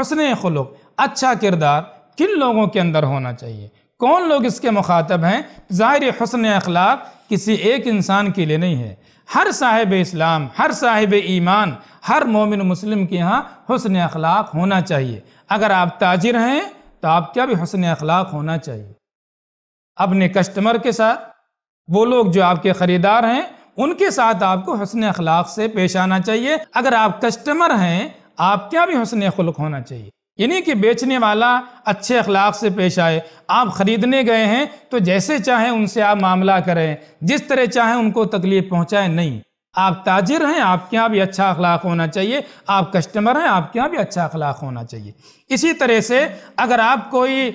حسن خلق اچھا کردار کن لوگوں کے اندر ہونا چاہیے؟ کون لوگ اس کے مخاطب ہیں؟ ظاہر حسن اخلاق کسی ایک انسان کے لیے نہیں ہے۔ ہر صاحب اسلام، ہر صاحب ایمان، ہر مومن مسلم کے ہاں حسن اخلاق ہونا چاہیے۔ اگر آپ تاجر ہیں تو آپ کیا بھی حسن اخلاق ہونا چاہیے؟ اپنے کسٹمر کے ساتھ، وہ لوگ جو آپ کے خریدار ہیں، ان کے ساتھ آپ کو حسن اخلاق سے پیش آنا چاہیے۔ اگر آپ کسٹمر ہیں آپ کیا بھی حسن خلق ہونا چاہیے؟ یعنی کہ بیچنے والا اچھے اخلاق سے پیش آئے، آپ خریدنے گئے ہیں تو جیسے چاہیں ان سے آپ معاملہ کریں، جس طرح چاہیں ان کو تکلیف پہنچائیں نہیں۔ آپ تاجر ہیں، آپ کے یہاں بھی اچھا اخلاق ہونا چاہیے۔ آپ کسٹمر ہیں، آپ کے یہاں بھی اچھا اخلاق ہونا چاہیے۔ اسی طرح سے اگر آپ کوئی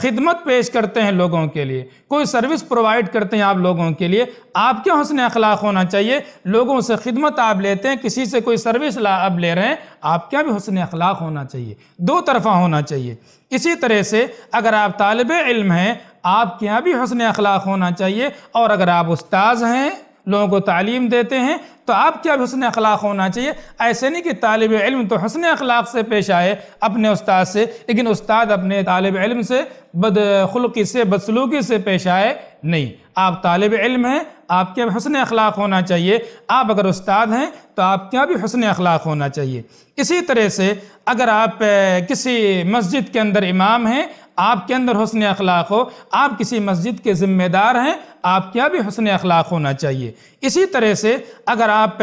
خدمت پیش کرتے ہیں لوگوں کے لیے، کوئی سروس پرووائڈ کرتے ہیں آپ لوگوں کے لیے، آپ کیا حسن اخلاق ہونا چاہیے۔ لوگوں سے خدمت آپ لیتے ہیں، کسی سے کوئی سروس آپ لے رہے ہیں، آپ کیا بھی حسن اخلاق ہونا چاہیے۔ دو طرفہ ہونا چاہیے۔ اسی طرح سے اگر آپ طالب علم ہیں، آپ کے یہاں بھی حسن اخلاق ہونا چاہیے۔ اور اگر آپ استاذ ہیں لوگوں کو تعلیم دیتے ہیں، تو آپ کیا بھی حسن اخلاق ہونا چاہیے؟ ایسے نہیں کہ طالب علم تو حسن اخلاق سے پیش آئے اپنے استاد سے، لیکن استاد اپنے طالب علم سے، بد خلقی سے بدسلوکی سے پیش آئے نہیں۔ آپ طالب علم ہیں آپ کے حسن اخلاق ہونا چاہیے۔ آپ اگر استاد ہیں تو آپ کیا بھی حسن اخلاق ہونا چاہیے۔ اسی طرح سے اگر آپ کسی مسجد کے اندر امام ہیں، آپ کے اندر حسن اخلاق ہو، آپ کسی مسجد کے ذمہ دار ہیں، آپ کیا بھی حسن اخلاق ہونا چاہیے۔ اسی طرح سے اگر آپ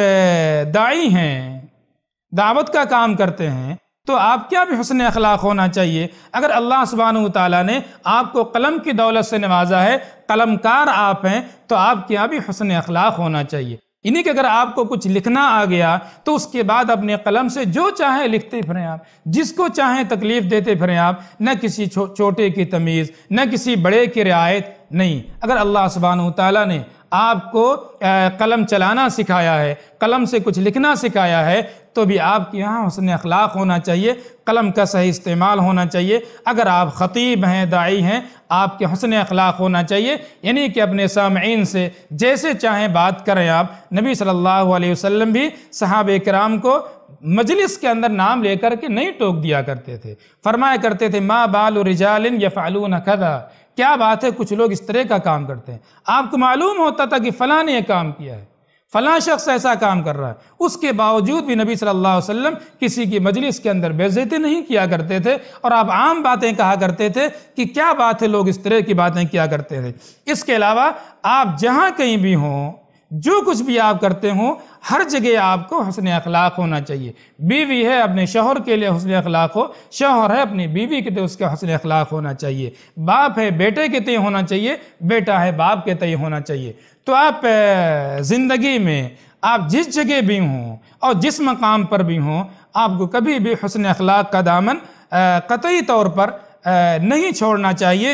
دائی ہیں، دعوت کا کام کرتے ہیں تو آپ کیا بھی حسن اخلاق ہونا چاہیے؟ اگر اللہ سبحانہ و تعالیٰ نے آپ کو قلم کی دولت سے نوازا ہے قلم کار آپ ہیں، تو آپ کیا بھی حسن اخلاق ہونا چاہیے؟ انہی کہ اگر آپ کو کچھ لکھنا آ گیا، تو اس کے بعد اپنے قلم سے جو چاہیں لکھتے پھریں آپ، جس کو چاہیں تکلیف دیتے پھریں آپ، نہ کسی چھوٹے کی تمیز، نہ کسی بڑے کی رعایت نہیں۔ اگر اللہ سبحانہ و تعالیٰ نے آپ کو قلم چلانا سکھایا ہے، قلم سے کچھ لکھنا سکھایا ہے، تو بھی آپ کے یہاں حسن اخلاق ہونا چاہیے، قلم کا صحیح استعمال ہونا چاہیے۔ اگر آپ خطیب ہیں دائی ہیں، آپ کے حسن اخلاق ہونا چاہیے۔ یعنی کہ اپنے سامعین سے جیسے چاہیں بات کریں آپ۔ نبی صلی اللہ علیہ وسلم بھی صحابہ کرام کو مجلس کے اندر نام لے کر کے نہیں ٹوک دیا کرتے تھے۔ فرمایا کرتے تھے، ما بال رجال یفعلون کذا. کیا بات ہے؟ کچھ لوگ اس طرح کا کام کرتے ہیں۔ آپ کو معلوم ہوتا تھا کہ فلاں نے یہ کام کیا ہے۔ فلاں شخص ایسا کام کر رہا ہے۔ اس کے باوجود بھی نبی صلی اللہ علیہ وسلم کسی کی مجلس کے اندر بےزیتی نہیں کیا کرتے تھے اور آپ عام باتیں کہا کرتے تھے کہ کیا بات ہے؟ لوگ اس طرح کی باتیں کیا کرتے تھے۔ اس کے علاوہ آپ جہاں کہیں بھی ہوں جو کچھ بھی آپ کرتے ہوں، ہر جگہ آپ کو حسن اخلاق ہونا چاہیے۔ بیوی ہے اپنے شوہر کے لیے حسن اخلاق ہو، شوہر ہے اپنی بیوی کے لیے اس کا حسن اخلاق ہونا چاہیے۔ باپ ہے بیٹے کے تئیں ہونا چاہیے، بیٹا ہے باپ کے تئیں ہونا چاہیے۔ تو آپ زندگی میں آپ جس جگہ بھی ہوں اور جس مقام پر بھی ہوں، آپ کو کبھی بھی حسن اخلاق کا دامن قطعی طور پر نہیں چھوڑنا چاہیے۔